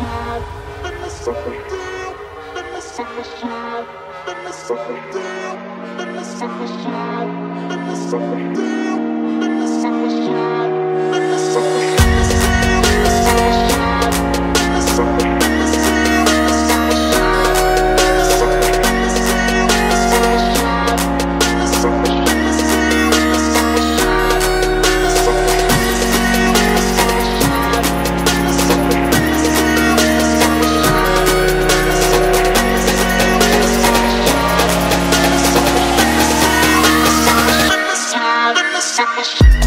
summertime, in the summertime, in the summertime, in the summertime, in the summertime, in the summertime. Fresh.